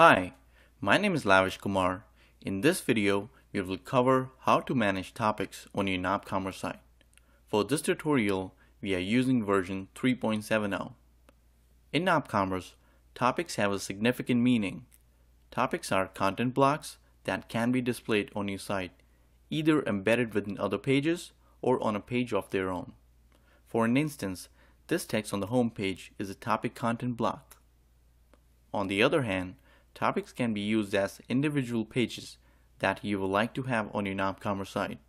Hi, my name is Lavish Kumar. In this video, we will cover how to manage topics on your NopCommerce site. For this tutorial, we are using version 3.70. In NopCommerce, topics have a significant meaning. Topics are content blocks that can be displayed on your site, either embedded within other pages or on a page of their own. For an instance, this text on the home page is a topic content block. On the other hand, topics can be used as individual pages that you would like to have on your NopCommerce site.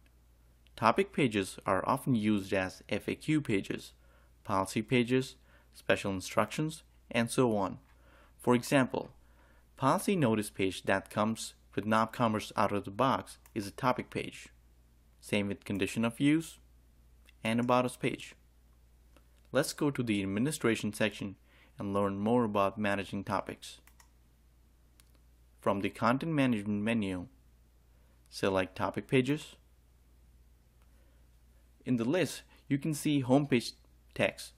Topic pages are often used as FAQ pages, policy pages, special instructions, and so on. For example, policy notice page that comes with NopCommerce out of the box is a topic page. Same with condition of use and about us page. Let's go to the administration section and learn more about managing topics. From the content management menu, select topic pages. In the list, you can see homepage text.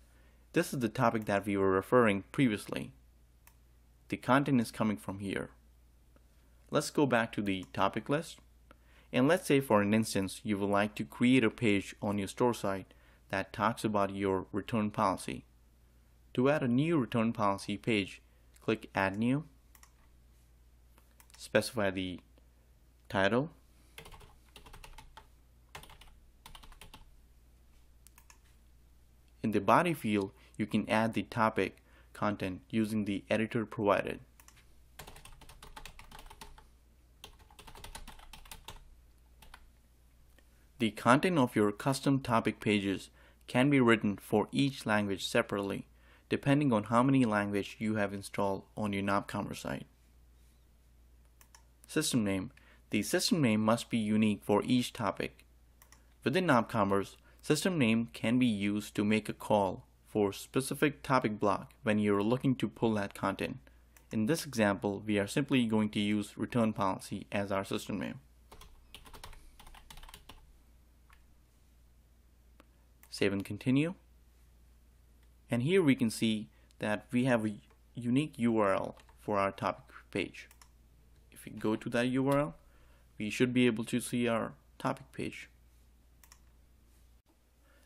This is the topic that we were referring previously. The content is coming from here. Let's go back to the topic list. And let's say for an instance, you would like to create a page on your store site that talks about your return policy. To add a new return policy page, click Add New, specify the title, In the body field, you can add the topic content using the editor provided. The content of your custom topic pages can be written for each language separately, depending on how many language you have installed on your NopCommerce site. System name. The system name must be unique for each topic. Within NopCommerce, system name can be used to make a call for specific topic block when you're looking to pull that content. In this example, we are simply going to use return policy as our system name. Save and continue. And here we can see that we have a unique URL for our topic page. If we go to that URL, we should be able to see our topic page.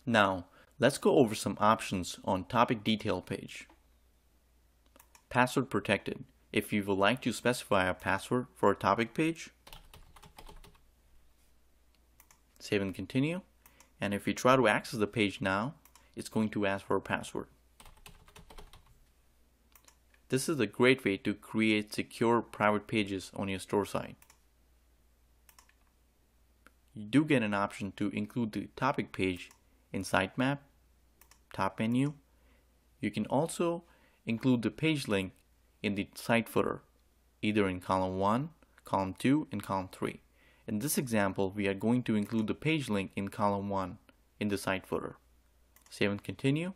Now, let's go over some options on topic detail page. Password protected. If you would like to specify a password for a topic page, save and continue. And if you try to access the page now, it's going to ask for a password. This is a great way to create secure private pages on your store site. You do get an option to include the topic page in sitemap, top menu. You can also include the page link in the site footer, either in column 1, column 2, and column 3. In this example, we are going to include the page link in column 1 in the site footer. Save and continue.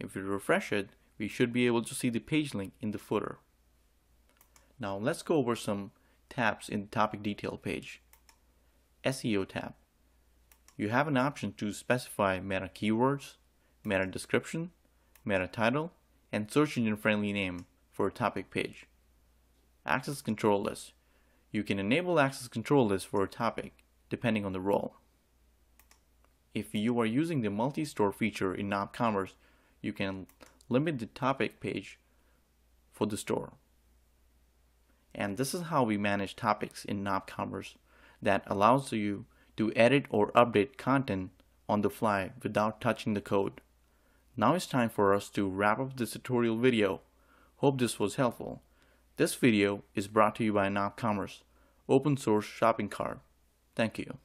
If we refresh it, we should be able to see the page link in the footer. Now let's go over some tabs in the topic detail page. SEO tab you have an option to specify meta keywords, meta description, meta title, and search engine friendly name for a topic page. Access control list. You can enable access control list for a topic depending on the role. If you are using the multi-store feature in NopCommerce, you can limit the topic page for the store. And this is how we manage topics in NopCommerce that allows you to edit or update content on the fly without touching the code. Now it's time for us to wrap up this tutorial video. Hope this was helpful. This video is brought to you by NopCommerce, open source shopping cart. Thank you.